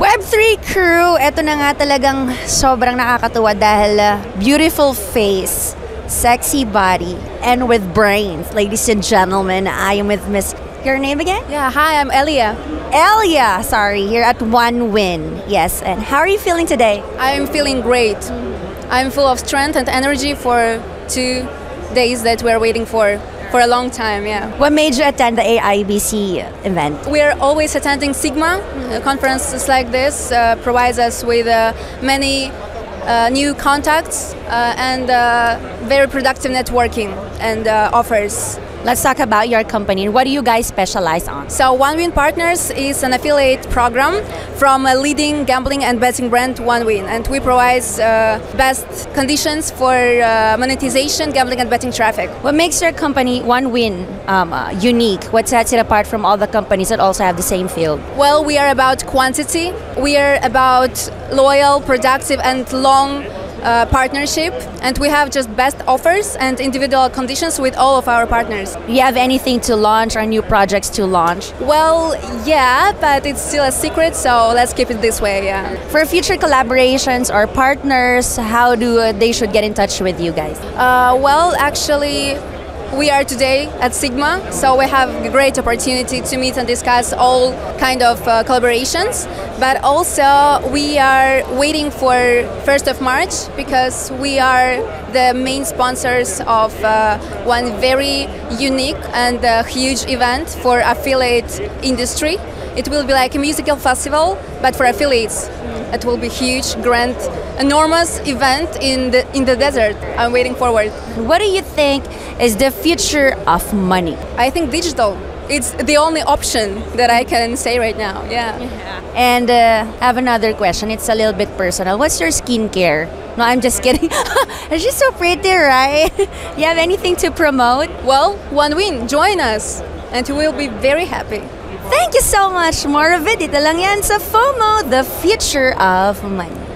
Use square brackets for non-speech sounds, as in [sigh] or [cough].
Web3 crew, eto na nga talagang sobrang nakakatuwa dahil uh, beautiful face, sexy body, and with brains. Ladies and gentlemen, I am with Miss... Your name again? Yeah, hi, I'm Elya. Elya, sorry, here at 1win. Yes, and how are you feeling today? I'm feeling great. I'm full of strength and energy for two days that we're waiting for for a long time, yeah. What made you attend the AIBC event? We're always attending Sigma. Uh, Conferences like this uh, provides us with uh, many uh, new contacts uh, and uh, very productive networking and uh, offers. Let's talk about your company. What do you guys specialize on? So, 1win Partners is an affiliate program from a leading gambling and betting brand, 1win, and we provide uh, best conditions for uh, monetization, gambling, and betting traffic. What makes your company 1win um, uh, unique? What sets it apart from all the companies that also have the same field? Well, we are about quantity. We are about loyal, productive, and long uh, partnership, and we have just best offers and individual conditions with all of our partners. You have anything to launch or new projects to launch? Well, yeah, but it's still a secret, so let's keep it this way. Yeah. For future collaborations or partners, how do uh, they should get in touch with you guys? Uh, well, actually, we are today at Sigma, so we have a great opportunity to meet and discuss all kind of uh, collaborations. But also, we are waiting for 1st of March because we are the main sponsors of uh, one very unique and uh, huge event for affiliate industry. It will be like a musical festival, but for affiliates. It will be huge, grand, enormous event in the in the desert. I'm waiting forward. What do you think is the future of money? I think digital. It's the only option that I can say right now. Yeah. And uh, I have another question. It's a little bit personal. What's your skincare? No, I'm just kidding. [laughs] She's so pretty, right? [laughs] you have anything to promote? Well, 1win. Join us, and you will be very happy. Thank you so much. More of it. Dito lang yan sa FOMO, the future of money.